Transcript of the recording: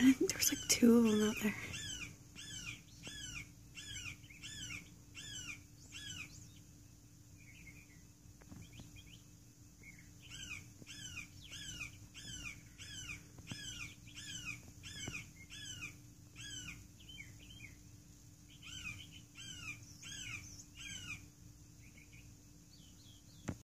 And there's like two of them out there.